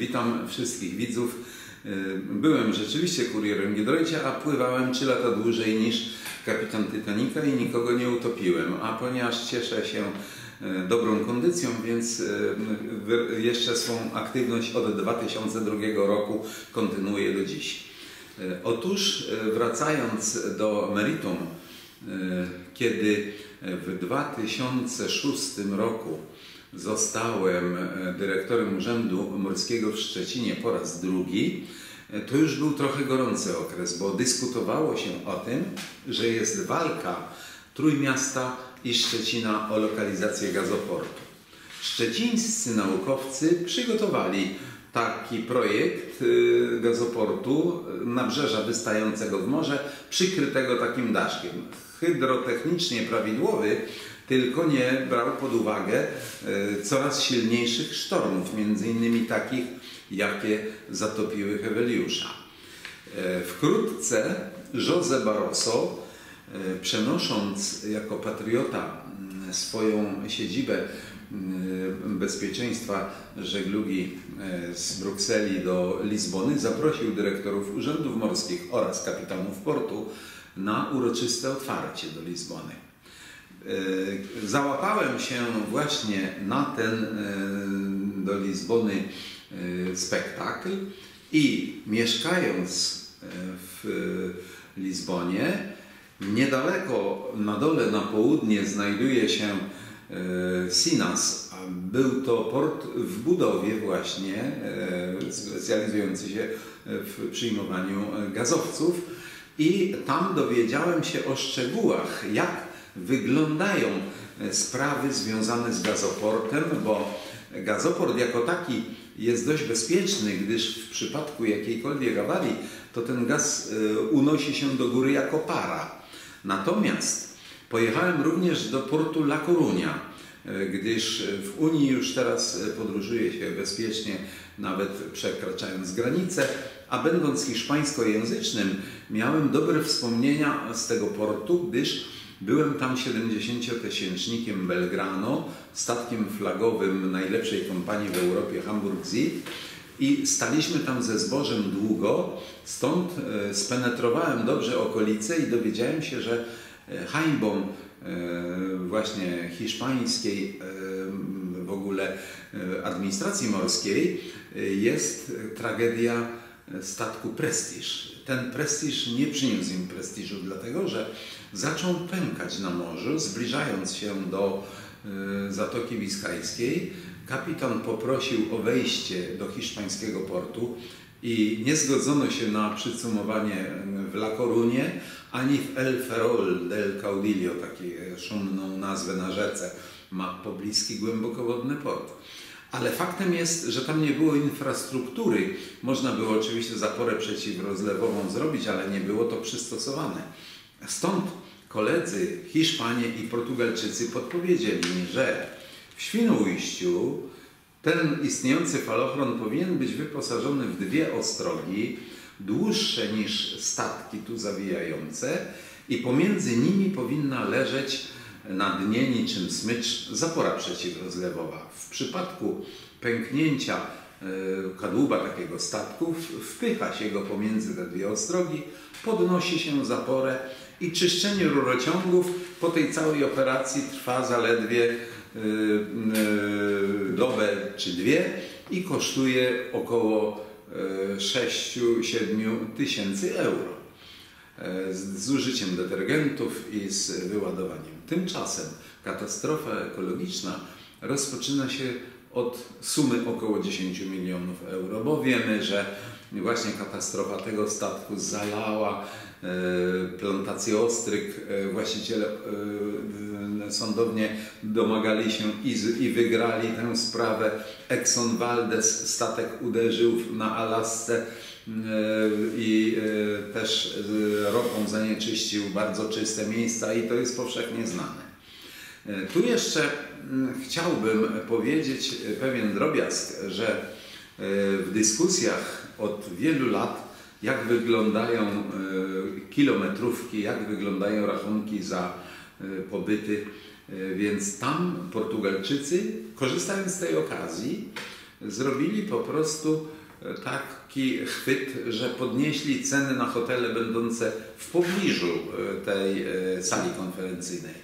Witam wszystkich widzów. Byłem rzeczywiście kurierem Giedroycia, a pływałem 3 lata dłużej niż kapitan Titanica i nikogo nie utopiłem. A ponieważ cieszę się dobrą kondycją, więc jeszcze swą aktywność od 2002 roku kontynuuję do dziś. Otóż wracając do meritum, kiedy w 2006 roku zostałem e, dyrektorem Urzędu Morskiego w Szczecinie po raz drugi, e, to już był trochę gorący okres, bo dyskutowało się o tym, że jest walka Trójmiasta i Szczecina o lokalizację gazoportu. Szczecińscy naukowcy przygotowali taki projekt y, gazoportu nabrzeża wystającego w morze, przykrytego takim daszkiem. Hydrotechnicznie prawidłowy, tylko nie brał pod uwagę y, coraz silniejszych sztormów, między innymi takich, jakie zatopiły Heweliusza. Y, wkrótce José Barroso, przenosząc jako patriota mm, swoją siedzibę bezpieczeństwa żeglugi e, z Brukseli do Lizbony zaprosił dyrektorów urzędów morskich oraz kapitanów portu na uroczyste otwarcie do Lizbony. E, załapałem się właśnie na ten e, do Lizbony spektakl i mieszkając w Lizbonie, niedaleko na dole na południe znajduje się Sinas, był to port w budowie właśnie, e, specjalizujący się w przyjmowaniu gazowców i tam dowiedziałem się o szczegółach, jak wyglądają sprawy związane z gazoportem, bo gazoport jako taki jest dość bezpieczny, gdyż w przypadku jakiejkolwiek awarii to ten gaz e, unosi się do góry jako para. Natomiast pojechałem również do portu La Coruña, E, gdyż w Unii już teraz e, podróżuje się bezpiecznie, nawet przekraczając granice, a będąc hiszpańskojęzycznym miałem dobre wspomnienia z tego portu, gdyż byłem tam 70-tysięcznikiem Belgrano, statkiem flagowym najlepszej kompanii w Europie Hamburg Zip i staliśmy tam ze zbożem długo, stąd e, spenetrowałem dobrze okolice i dowiedziałem się, że hańbą E, właśnie hiszpańskiej e, w ogóle e, administracji morskiej jest tragedia statku Prestiż. Ten prestiż nie przyniósł im prestiżu, dlatego że zaczął pękać na morzu, zbliżając się do Zatoki Wiskajskiej. Kapitan poprosił o wejście do hiszpańskiego portu i nie zgodzono się na przycumowanie w La Corunie, ani w El Ferrol del Caudillo, taką szumną nazwę na rzece, ma pobliski głębokowodny port. Ale faktem jest, że tam nie było infrastruktury. Można było oczywiście zaporę przeciwrozlewową zrobić, ale nie było to przystosowane. Stąd koledzy Hiszpanie i Portugalczycy podpowiedzieli mi, że w Świnoujściu ten istniejący falochron powinien być wyposażony w dwie ostrogi, dłuższe niż statki tu zawijające i pomiędzy nimi powinna leżeć na dnie niczym smycz zapora przeciwrozlewowa. W przypadku pęknięcia e, kadłuba takiego statku wpycha się go pomiędzy te dwie ostrogi, podnosi się zaporę i czyszczenie rurociągów po tej całej operacji trwa zaledwie e, e, dobę czy dwie i kosztuje około 6-7 tysięcy euro z użyciem detergentów i z wyładowaniem. Tymczasem katastrofa ekologiczna rozpoczyna się od sumy około 10 milionów euro, bo wiemy, że właśnie katastrofa tego statku zalała e, plantację ostryg. E, właściciele sądownie domagali się i, i wygrali tę sprawę. Exxon Valdez statek uderzył na Alasce e, i e, też e, ropą zanieczyścił bardzo czyste miejsca i to jest powszechnie znane. Tu jeszcze chciałbym powiedzieć pewien drobiazg, że w dyskusjach od wielu lat, jak wyglądają kilometrówki, jak wyglądają rachunki za pobyty E, więc tam Portugalczycy, korzystając z tej okazji, zrobili po prostu taki chwyt, że podnieśli ceny na hotele będące w pobliżu tej sali konferencyjnej.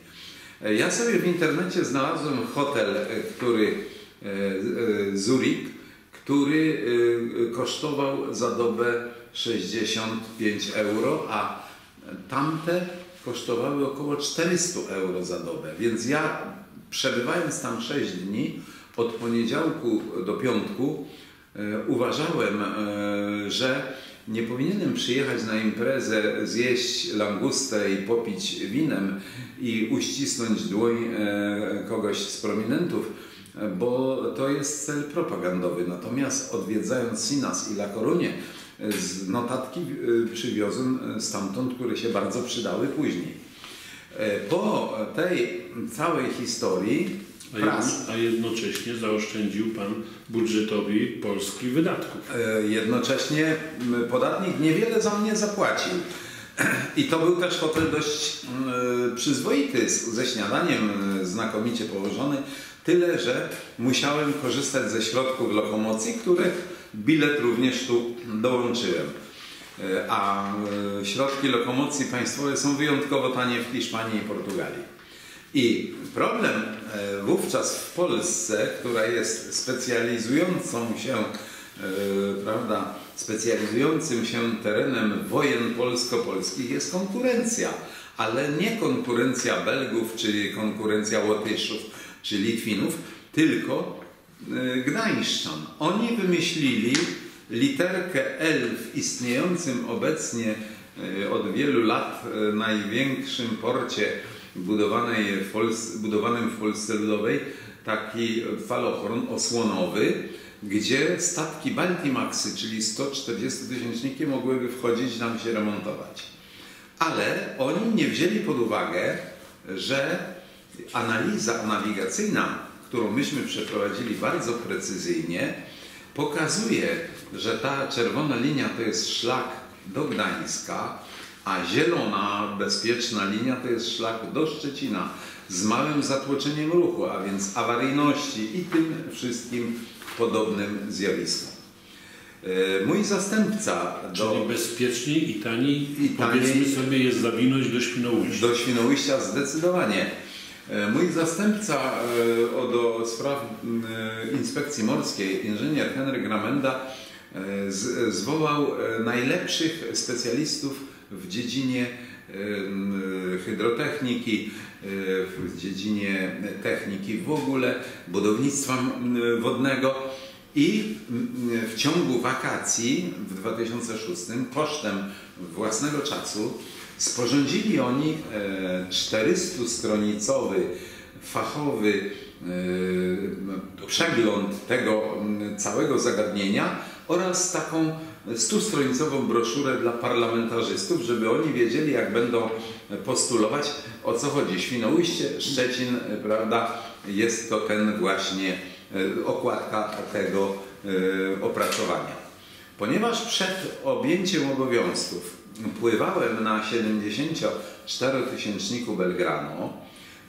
Ja sobie w internecie znalazłem hotel, który Zurich, który kosztował za dobę 65 euro, a tamte kosztowały około 400 euro za dobę. Więc ja przebywając tam 6 dni, od poniedziałku do piątku, e, uważałem, e, że nie powinienem przyjechać na imprezę, zjeść langustę i popić winem i uścisnąć dłoń e, kogoś z prominentów, bo to jest cel propagandowy. Natomiast odwiedzając Sinas i La Corunie, notatki przywiozłem stamtąd, które się bardzo przydały później. E, po tej całej historii a, a jednocześnie zaoszczędził Pan budżetowi Polski wydatków. E, jednocześnie podatnik niewiele za mnie zapłacił. I to był też hotel dość przyzwoity, ze śniadaniem znakomicie położony. Tyle, że musiałem korzystać ze środków lokomocji, których bilet również tu dołączyłem. E, a e, środki lokomocji państwowe są wyjątkowo tanie w Hiszpanii i Portugalii. I problem e, wówczas w Polsce, która jest specjalizującą się, prawda, specjalizującym się terenem wojen polsko-polskich jest konkurencja, ale nie konkurencja Belgów, czy konkurencja Łotyszów, czy Litwinów, tylko Gdańszczan. Oni wymyślili literkę L w istniejącym obecnie e, od wielu lat e, największym porcie budowanej w budowanym w Polsce Ludowej, taki falochron osłonowy, gdzie statki Baltimaxy, czyli 140-tysięczniki mogłyby wchodzić nam się remontować. Ale oni nie wzięli pod uwagę, że analiza nawigacyjna, którą myśmy przeprowadzili bardzo precyzyjnie, pokazuje, że ta czerwona linia to jest szlak do Gdańska, a zielona, bezpieczna linia to jest szlak do Szczecina z małym zatłoczeniem ruchu, a więc awaryjności i tym wszystkim podobnym zjawiskom. E, mój zastępca do... Czyli bezpieczniej i taniej, i taniej powiedzmy sobie, jest zawinąć do Świnoujścia. Do Świnoujścia zdecydowanie. E, mój zastępca e, do spraw inspekcji morskiej, inżynier Henryk Gramenda, zwołał najlepszych specjalistów w dziedzinie hydrotechniki, w dziedzinie techniki w ogóle, budownictwa wodnego. I w ciągu wakacji w 2006 kosztem własnego czasu sporządzili oni 400-stronicowy fachowy przegląd tego całego zagadnienia oraz taką stustronicową broszurę dla parlamentarzystów, żeby oni wiedzieli, jak będą postulować, o co chodzi. Świnoujście, Szczecin, prawda, jest to ten właśnie e, okładka tego e, opracowania. Ponieważ przed objęciem obowiązków pływałem na 74-tysięczniku Belgrano,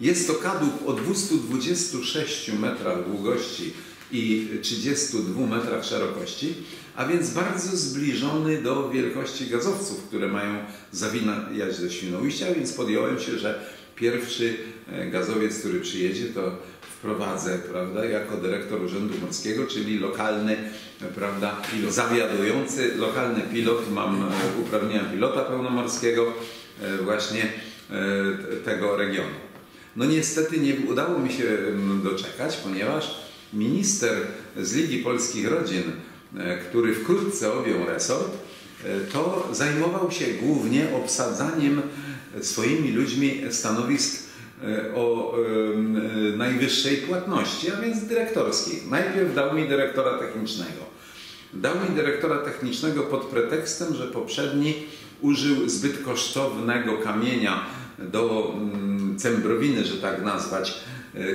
jest to kadłub o 226 metrach długości i 32 metrach szerokości, a więc bardzo zbliżony do wielkości gazowców, które mają zawinać do Świnoujścia, więc podjąłem się, że pierwszy e, gazowiec, który przyjedzie, to wprowadzę, prawda, jako dyrektor Urzędu Morskiego, czyli lokalny, prawda, pilot. zawiadujący, lokalny pilot, mam e, uprawnienia pilota pełnomorskiego e, właśnie tego regionu. No niestety nie udało mi się doczekać, ponieważ minister z Ligi Polskich Rodzin, e, który wkrótce objął resort, e, to zajmował się głównie obsadzaniem swoimi ludźmi stanowisk e, o najwyższej płatności, a więc dyrektorskich. Najpierw dał mi dyrektora technicznego. Dał mi dyrektora technicznego pod pretekstem, że poprzedni użył zbyt kosztownego kamienia do mm, cembrowiny, że tak nazwać,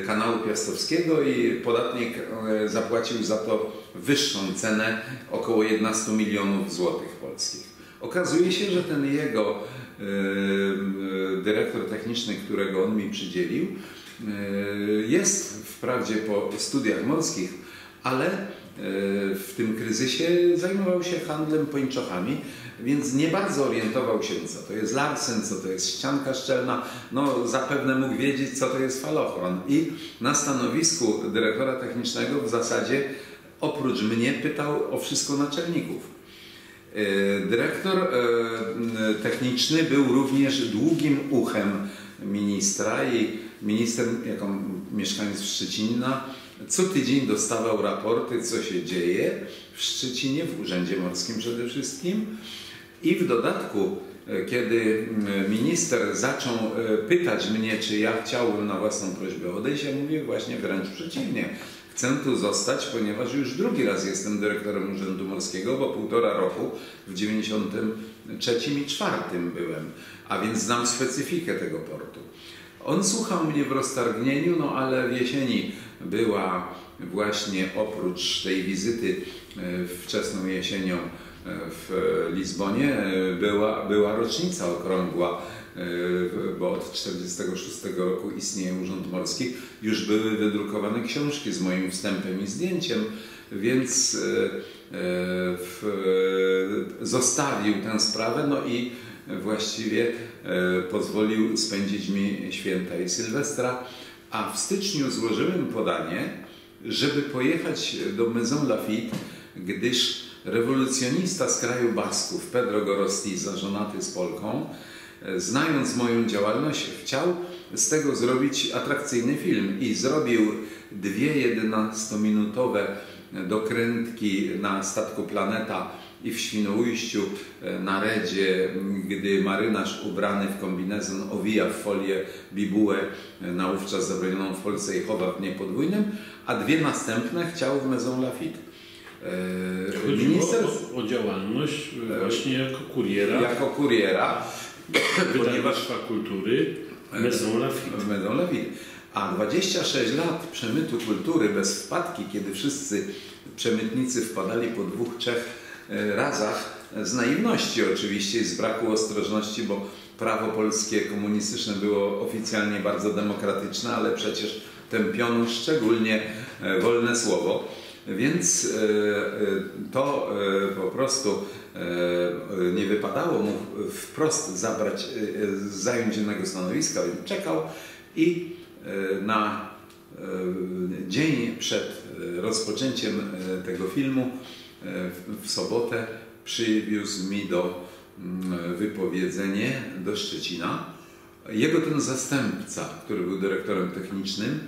kanału Piastowskiego i podatnik e, zapłacił za to wyższą cenę, około 11 milionów złotych polskich. Okazuje się, że ten jego e, dyrektor techniczny, którego on mi przydzielił, jest wprawdzie po studiach morskich, ale w tym kryzysie zajmował się handlem pończochami, więc nie bardzo orientował się, co to jest larsen, co to jest ścianka szczelna. No, zapewne mógł wiedzieć, co to jest falochron. I na stanowisku dyrektora technicznego w zasadzie oprócz mnie pytał o wszystko naczelników. E, dyrektor e, techniczny był również długim uchem ministra i minister, jako mieszkaniec Szczecina, co tydzień dostawał raporty, co się dzieje w Szczecinie, w Urzędzie Morskim przede wszystkim. I w dodatku, e, kiedy minister zaczął pytać mnie, czy ja chciałbym na własną prośbę odejść, ja mówię właśnie wręcz przeciwnie. Chcę tu zostać, ponieważ już drugi raz jestem dyrektorem Urzędu Morskiego, bo półtora roku w 93 i 4 byłem, a więc znam specyfikę tego portu. On słuchał mnie w roztargnieniu, no ale w jesieni była właśnie oprócz tej wizyty e, wczesną jesienią e, w Lizbonie e, była, była rocznica okrągła bo od 1946 roku istnieje Urząd Morski, już były wydrukowane książki z moim wstępem i zdjęciem, więc e, zostawił tę sprawę, no i właściwie pozwolił spędzić mi święta i Sylwestra, a w styczniu złożyłem podanie, żeby pojechać do Maison Lafitte, gdyż rewolucjonista z kraju Basków, Pedro Gorostiza, żonaty z Polką, znając moją działalność, chciał z tego zrobić atrakcyjny film i zrobił dwie 11-minutowe dokrętki na statku Planeta i w Świnoujściu e, na Redzie, gdy marynarz ubrany w kombinezon owija w folię bibułę, e, na wówczas zabronioną w Polsce i chowa w niej podwójnym, a dwie następne chciał w Maison Lafitte. Chodziło Minister... o, o działalność właśnie jako kuriera. Jako kuriera Wydawnictwa Kultury Maison Lafitte. Maison Lafitte. A 26 lat przemytu kultury bez wpadki, kiedy wszyscy przemytnicy wpadali po dwóch, trzech e, razach, z naiwności oczywiście i z braku ostrożności, bo prawo polskie komunistyczne było oficjalnie bardzo demokratyczne, ale przecież tępiono szczególnie e, wolne słowo. Więc e, to po prostu E, nie wypadało mu wprost zabrać, e, zająć innego stanowiska, więc czekał i e, na dzień przed rozpoczęciem tego filmu w sobotę przywiózł mi do mm, wypowiedzenie do Szczecina. Jego ten zastępca, który był dyrektorem technicznym,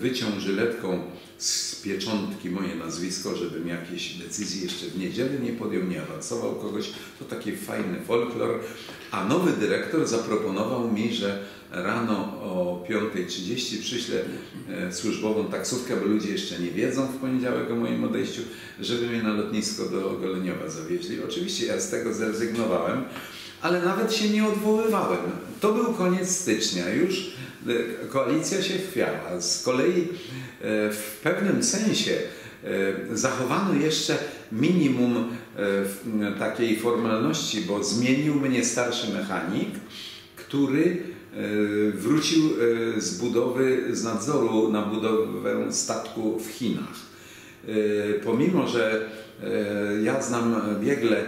wyciął żyletką z pieczątki moje nazwisko, żebym jakieś decyzje jeszcze w niedzielę nie podjął, nie awansował kogoś. To taki fajny folklor. A nowy dyrektor zaproponował mi, że rano o 5.30 przyślę e, służbową taksówkę, bo ludzie jeszcze nie wiedzą w poniedziałek o moim odejściu, żeby mnie na lotnisko do Goleniowa zawieźli. Oczywiście ja z tego zrezygnowałem, ale nawet się nie odwoływałem. To był koniec stycznia już E, koalicja się chwiała. Z kolei e, w pewnym sensie zachowano jeszcze minimum takiej formalności, bo zmienił mnie starszy mechanik, który wrócił z budowy, z nadzoru na budowę statku w Chinach. Pomimo, że ja znam biegle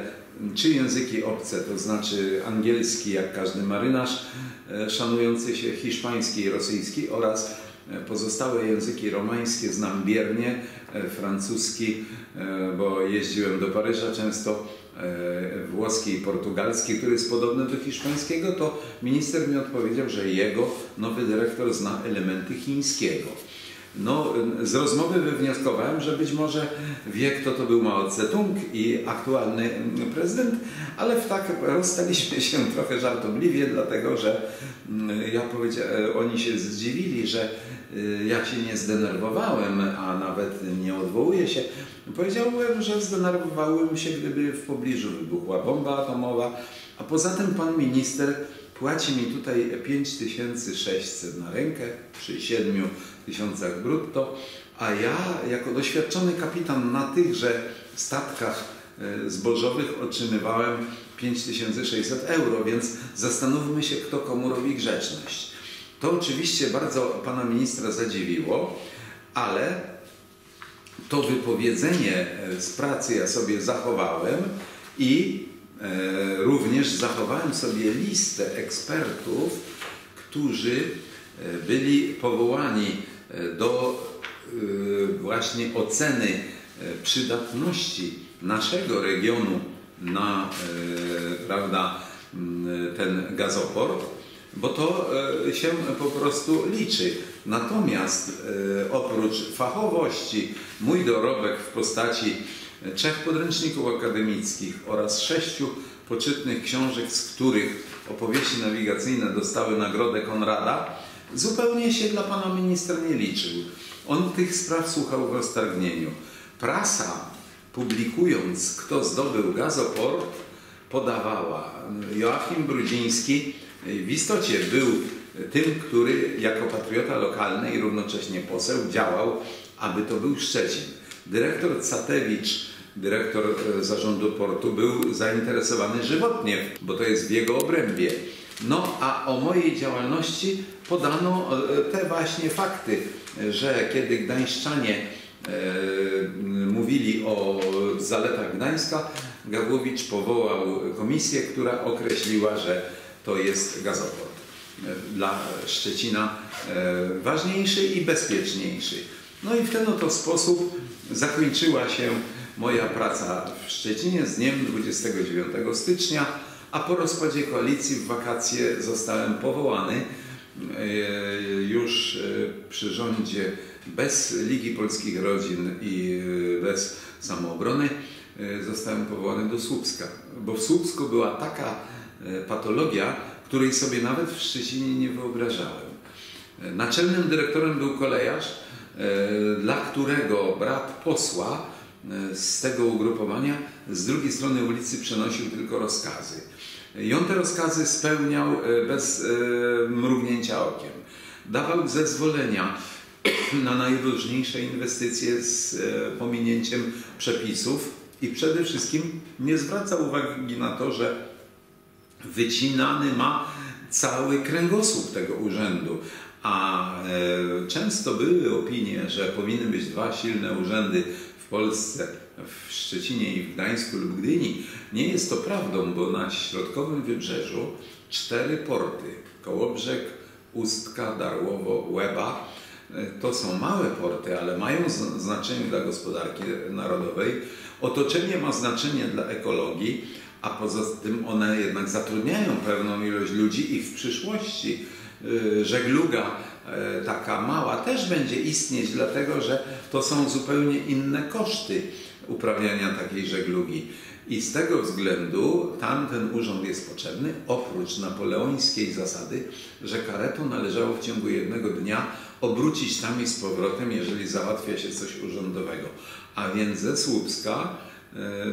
trzy języki obce, to znaczy angielski jak każdy marynarz, e, szanujący się hiszpański i rosyjski oraz e, pozostałe języki romańskie znam biernie, e, francuski, bo jeździłem do Paryża często, włoski i portugalski, który jest podobny do hiszpańskiego, to minister mi odpowiedział, że jego nowy dyrektor zna elementy chińskiego. No, z rozmowy wywnioskowałem, że być może wie, kto to był Mao Tse-tung i aktualny prezydent, ale w tak rozstaliśmy się trochę żartobliwie, dlatego że mm, ja powiedziałem, oni się zdziwili, że y, ja się nie zdenerwowałem, a nawet nie odwołuję się. Powiedziałem, że zdenerwowałem się, gdyby w pobliżu wybuchła bomba atomowa, a poza tym pan minister płaci mi tutaj 5600 na rękę przy 7 tysiącach brutto, a ja jako doświadczony kapitan na tychże statkach e, zbożowych otrzymywałem 5600 euro, więc zastanówmy się, kto komu robi grzeczność. To oczywiście bardzo pana ministra zadziwiło, ale to wypowiedzenie z pracy ja sobie zachowałem i również zachowałem sobie listę ekspertów, którzy byli powołani do właśnie oceny przydatności naszego regionu na prawda, ten gazoport, bo to się po prostu liczy. Natomiast oprócz fachowości, mój dorobek w postaci trzech podręczników akademickich oraz sześciu poczytnych książek, z których opowieści nawigacyjne dostały nagrodę Konrada, zupełnie się dla pana ministra nie liczył. On tych spraw słuchał w roztargnieniu. Prasa, publikując, kto zdobył gazoport, podawała. Joachim Brudziński w istocie był tym, który jako patriota lokalny i równocześnie poseł działał, aby to był Szczecin. Dyrektor Catewicz, dyrektor zarządu portu, był zainteresowany żywotnie, bo to jest w jego obrębie. No a o mojej działalności podano te właśnie fakty, że kiedy gdańszczanie mówili o zaletach Gdańska, Gawłowicz powołał komisję, która określiła, że to jest gazoport dla Szczecina ważniejszy i bezpieczniejszy. No i w ten oto sposób zakończyła się moja praca w Szczecinie z dniem 29 stycznia, a po rozpadzie koalicji w wakacje zostałem powołany już przy rządzie bez Ligi Polskich Rodzin i bez samoobrony zostałem powołany do Słupska, bo w Słupsku była taka patologia, której sobie nawet w Szczecinie nie wyobrażałem. Naczelnym dyrektorem był kolejarz, dla którego brat posła z tego ugrupowania z drugiej strony ulicy przenosił tylko rozkazy. I on te rozkazy spełniał bez mrugnięcia okiem. Dawał zezwolenia na najróżniejsze inwestycje z pominięciem przepisów i przede wszystkim nie zwracał uwagi na to, że wycinany ma cały kręgosłup tego urzędu. A często były opinie, że powinny być dwa silne urzędy w Polsce, w Szczecinie i w Gdańsku lub Gdyni. Nie jest to prawdą, bo na środkowym wybrzeżu cztery porty, Kołobrzeg, Ustka, Darłowo, Łeba, to są małe porty, ale mają znaczenie dla gospodarki narodowej. Otoczenie ma znaczenie dla ekologii, a poza tym one jednak zatrudniają pewną ilość ludzi i w przyszłości żegluga taka mała też będzie istnieć, dlatego że to są zupełnie inne koszty uprawiania takiej żeglugi. I z tego względu tamten urząd jest potrzebny, oprócz napoleońskiej zasady, że karetą należało w ciągu jednego dnia obrócić tam i z powrotem, jeżeli załatwia się coś urzędowego. A więc ze Słupska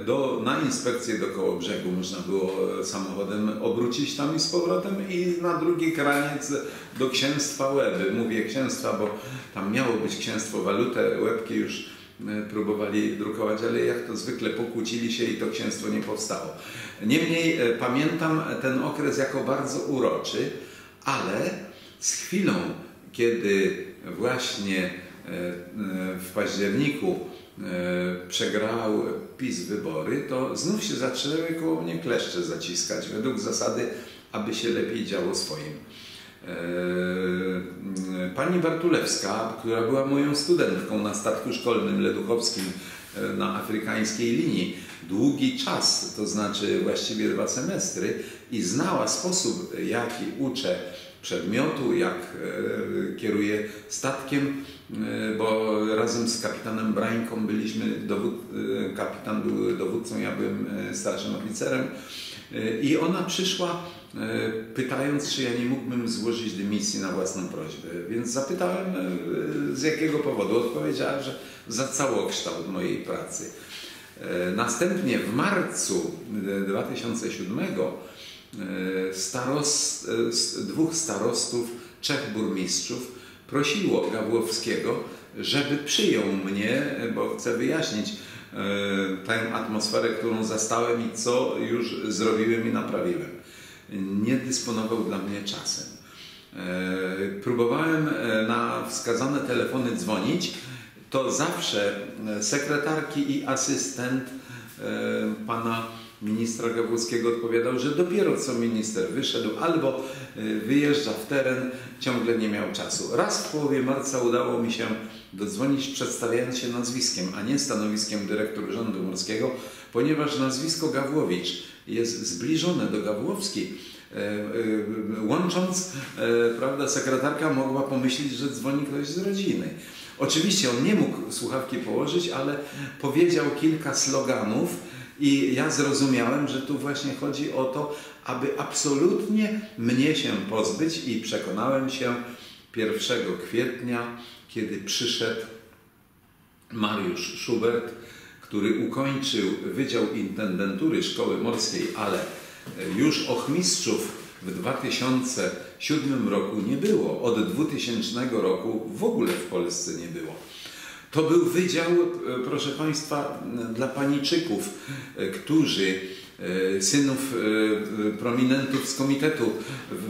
do, na inspekcję do koło brzegu można było samochodem obrócić tam i z powrotem i na drugi kraniec do księstwa Łeby. Mówię księstwa, bo tam miało być księstwo walutę, łebki już próbowali drukować, ale jak to zwykle pokłócili się i to księstwo nie powstało. Niemniej pamiętam ten okres jako bardzo uroczy, ale z chwilą, kiedy właśnie w październiku przegrał PiS wybory, to znów się zaczęły koło mnie kleszcze zaciskać, według zasady, aby się lepiej działo swoim. Pani Bartulewska, która była moją studentką na statku szkolnym leduchowskim na afrykańskiej linii, długi czas, to znaczy właściwie dwa semestry, i znała sposób, jaki uczę przedmiotu, jak kieruję statkiem, bo razem z kapitanem Brańką byliśmy, dowód, kapitan był dowódcą, ja byłem starszym oficerem i ona przyszła pytając, czy ja nie mógłbym złożyć dymisji na własną prośbę. Więc zapytałem z jakiego powodu. Odpowiedziała, że za całokształt mojej pracy. Następnie w marcu 2007 starost, dwóch starostów, trzech burmistrzów prosiło Gawłowskiego, żeby przyjął mnie, bo chcę wyjaśnić tę atmosferę, którą zastałem i co już zrobiłem i naprawiłem. Nie dysponował dla mnie czasem. Próbowałem na wskazane telefony dzwonić, to zawsze sekretarki i asystent pana ministra Gawłowskiego odpowiadał, że dopiero co minister wyszedł albo wyjeżdża w teren, ciągle nie miał czasu. Raz w połowie marca udało mi się dodzwonić przedstawiając się nazwiskiem, a nie stanowiskiem dyrektor Urzędu Morskiego, ponieważ nazwisko Gawłowicz jest zbliżone do Gawłowski. E, e, łącząc, e, prawda, sekretarka mogła pomyśleć, że dzwoni ktoś z rodziny. Oczywiście on nie mógł słuchawki położyć, ale powiedział kilka sloganów i ja zrozumiałem, że tu właśnie chodzi o to, aby absolutnie mnie się pozbyć i przekonałem się 1 kwietnia, kiedy przyszedł Mariusz Schubert, który ukończył Wydział Intendentury Szkoły Morskiej, ale już ochmistrzów w 2007 roku nie było. Od 2000 roku w ogóle w Polsce nie było. To był wydział, proszę Państwa, dla paniczyków, którzy, synów prominentów z komitetów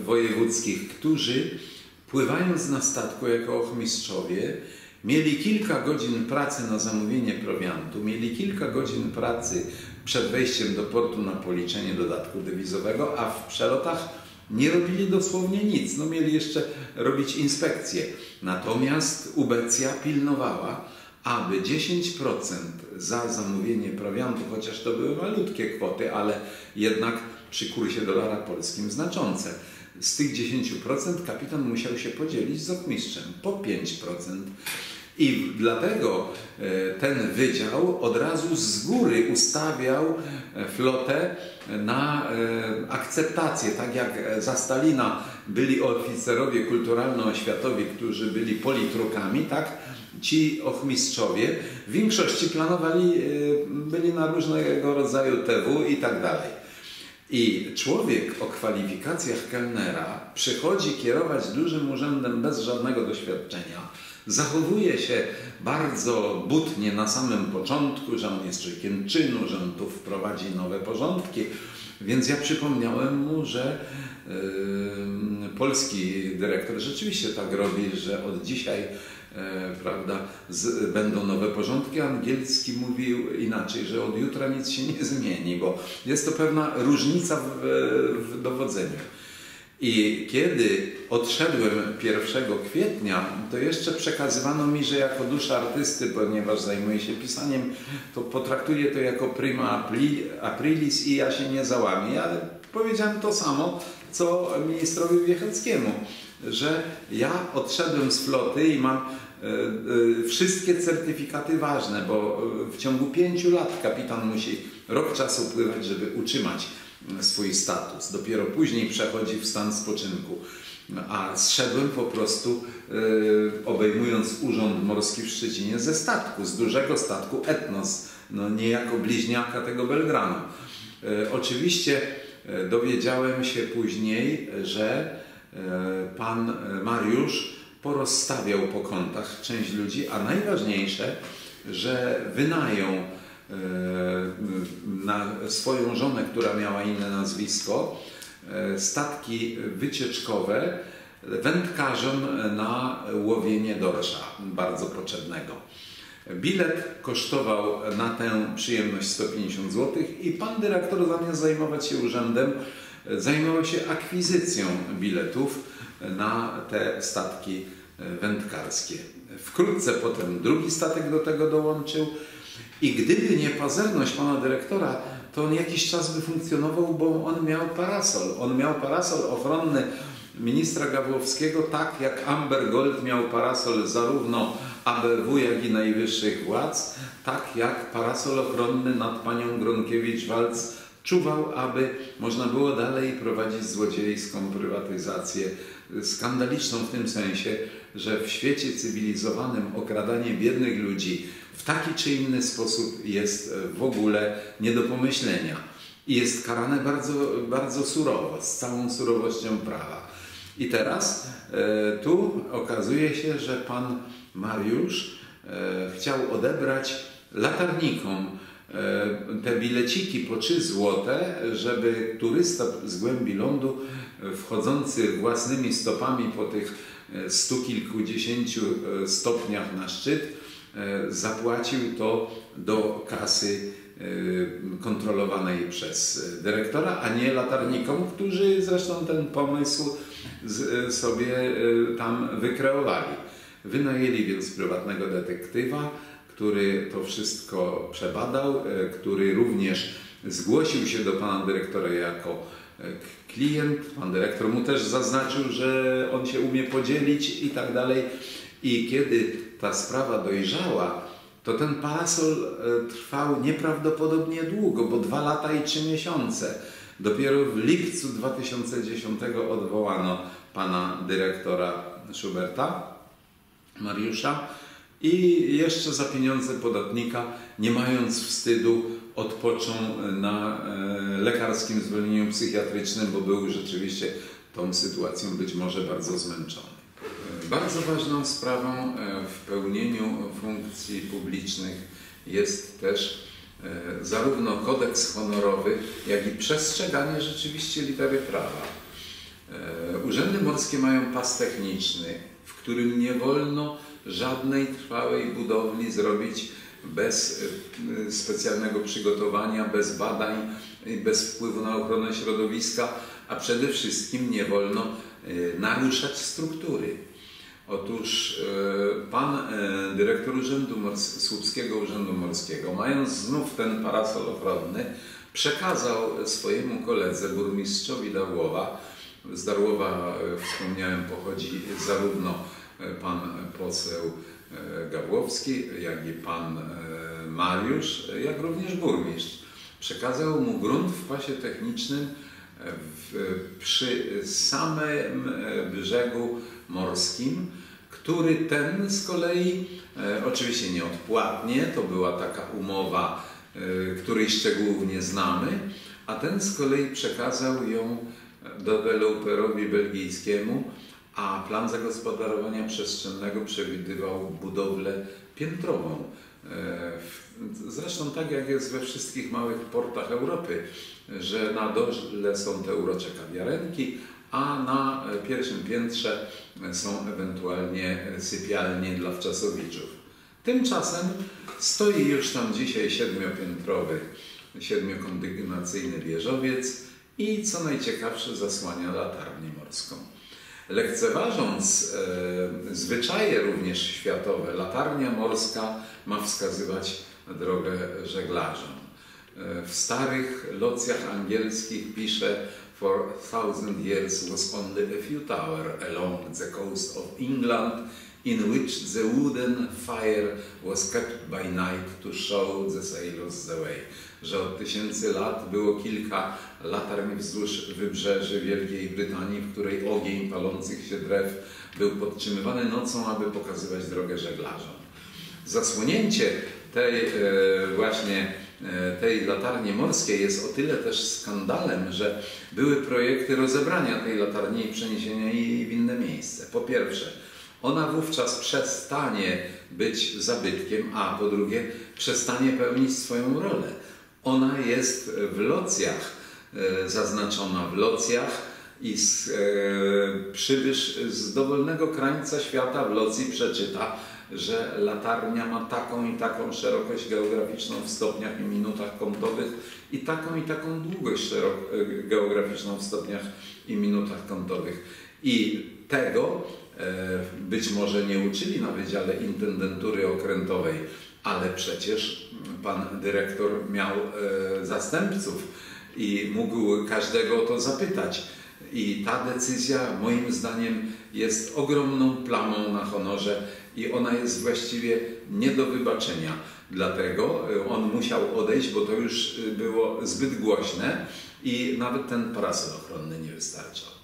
wojewódzkich, którzy pływając na statku jako ochmistrzowie, mieli kilka godzin pracy na zamówienie prowiantu, mieli kilka godzin pracy przed wejściem do portu na policzenie dodatku dewizowego, a w przelotach nie robili dosłownie nic. No mieli jeszcze robić inspekcje. Natomiast Ubecja pilnowała, aby 10% za zamówienie prowiantu, chociaż to były malutkie kwoty, ale jednak przy kursie dolara polskim znaczące. Z tych 10% kapitan musiał się podzielić z ochmistrzem po 5%. I dlatego e, ten wydział od razu z góry ustawiał e, flotę na e, akceptację, tak jak za Stalina byli oficerowie kulturalno-oświatowi, którzy byli politrukami, tak? Ci ochmistrzowie w większości planowali, byli na różnego rodzaju TW i tak dalej. I człowiek o kwalifikacjach kelnera przychodzi kierować dużym urzędem bez żadnego doświadczenia Zachowuje się bardzo butnie na samym początku, że on jest człowiekiem czynu, że on tu wprowadzi nowe porządki. Więc ja przypomniałem mu, że yy, polski dyrektor rzeczywiście tak robi, że od dzisiaj yy, prawda, z, będą nowe porządki. Angielski mówił inaczej, że od jutra nic się nie zmieni, bo jest to pewna różnica w, w dowodzeniu. I kiedy odszedłem 1 kwietnia, to jeszcze przekazywano mi, że jako dusza artysty, ponieważ zajmuję się pisaniem, to potraktuję to jako prima aprilis i ja się nie załamię. Ale powiedziałem to samo, co ministrowi Wiecheckiemu, że ja odszedłem z floty i mam e, e, wszystkie certyfikaty ważne, bo w ciągu pięciu lat kapitan musi rok czasu pływać, żeby utrzymać swój status. Dopiero później przechodzi w stan spoczynku. A zszedłem po prostu, e, obejmując urząd morski w Szczecinie ze statku, z dużego statku Etnos, no niejako bliźniaka tego Belgranu. E, oczywiście e, dowiedziałem się później, że pan Mariusz porozstawiał po kątach część ludzi, a najważniejsze, że wynają na swoją żonę, która miała inne nazwisko, e, statki wycieczkowe wędkarzom na łowienie dorsza, bardzo potrzebnego. Bilet kosztował na tę przyjemność 150 zł i pan dyrektor zamiast zajmować się urzędem, zajmował się akwizycją biletów na te statki wędkarskie. Wkrótce potem drugi statek do tego dołączył. I gdyby nie pazerność pana dyrektora, to on jakiś czas by funkcjonował, bo on miał parasol. On miał parasol ochronny ministra Gawłowskiego, tak jak Amber Gold miał parasol zarówno ABW, jak i najwyższych władz, tak jak parasol ochronny nad panią Gronkiewicz-Walc czuwał, aby można było dalej prowadzić złodziejską prywatyzację, skandaliczną w tym sensie, że w świecie cywilizowanym okradanie biednych ludzi w taki czy inny sposób jest e, w ogóle nie do pomyślenia i jest karane bardzo, bardzo surowo, z całą surowością prawa. I teraz e, tu okazuje się, że pan Mariusz e, chciał odebrać latarnikom te bileciki po 3 złote, żeby turysta z głębi lądu wchodzący własnymi stopami po tych stu kilkudziesięciu stopniach na szczyt zapłacił to do kasy kontrolowanej przez dyrektora, a nie latarnikom, którzy zresztą ten pomysł sobie tam wykreowali. Wynajęli więc prywatnego detektywa, który to wszystko przebadał, który również zgłosił się do pana dyrektora jako klient. Pan dyrektor mu też zaznaczył, że on się umie podzielić i tak dalej. I kiedy ta sprawa dojrzała, to ten parasol e, trwał nieprawdopodobnie długo, bo dwa lata i trzy miesiące. Dopiero w lipcu 2010 odwołano pana dyrektora Schuberta, Mariusza, i jeszcze za pieniądze podatnika, nie mając wstydu, odpoczął na e, lekarskim zwolnieniu psychiatrycznym, bo był rzeczywiście tą sytuacją być może bardzo zmęczony. E, bardzo ważną sprawą e, w pełnieniu funkcji publicznych jest też zarówno kodeks honorowy, jak i przestrzeganie rzeczywiście litery prawa. Urzędy morskie mają pas techniczny, w którym nie wolno żadnej trwałej budowli zrobić bez specjalnego przygotowania, bez badań, bez wpływu na ochronę środowiska, a przede wszystkim nie wolno naruszać struktury. Otóż y, pan dyrektor Urzędu Słupskiego Urzędu Morskiego, mając znów ten parasol ochronny, przekazał swojemu koledze, burmistrzowi Darłowa, z Darłowa wspomniałem pochodzi zarówno pan poseł e, Gawłowski, jak i pan e, Mariusz, jak również burmistrz. Przekazał mu grunt w pasie technicznym w, przy samym e, brzegu morskim, który ten z kolei, oczywiście nieodpłatnie, to była taka umowa, której szczegółów nie znamy, a ten z kolei przekazał ją deweloperowi belgijskiemu, a plan zagospodarowania przestrzennego przewidywał budowlę piętrową. E, zresztą tak jak jest we wszystkich małych portach Europy, że na dole są te urocze kawiarenki, a na pierwszym piętrze są ewentualnie sypialnie dla wczasowiczów. Tymczasem stoi już tam dzisiaj siedmiopiętrowy, siedmiokondygnacyjny wieżowiec i co najciekawsze zasłania latarnię morską. Lekceważąc e, zwyczaje również światowe, latarnia morska ma wskazywać drogę żeglarzom. W starych locjach angielskich pisze For a thousand years was only a few tower along the coast of England in which the wooden fire was kept by night to show the sailors the way że od tysięcy lat było kilka latarni wzdłuż wybrzeży Wielkiej Brytanii, w której ogień palących się drew był podtrzymywany nocą, aby pokazywać drogę żeglarzom. Zasłonięcie tej e, właśnie tej latarni morskiej jest o tyle też skandalem, że były projekty rozebrania tej latarni i przeniesienia jej w inne miejsce. Po pierwsze, ona wówczas przestanie być zabytkiem, a po drugie przestanie pełnić swoją rolę. Ona jest w locjach e, zaznaczona, w locjach i z, e, przybysz z dowolnego krańca świata w locji przeczyta, że latarnia ma taką i taką szerokość geograficzną w stopniach i minutach kątowych i taką i taką długość e, geograficzną w stopniach i minutach kątowych. I tego e, być może nie uczyli na Wydziale Intendentury Okrętowej, ale przecież pan dyrektor miał e, zastępców i mógł każdego o to zapytać. I ta decyzja moim zdaniem jest ogromną plamą na honorze i ona jest właściwie nie do wybaczenia. Dlatego e, on musiał odejść, bo to już było zbyt głośne i nawet ten parasol ochronny nie wystarczał.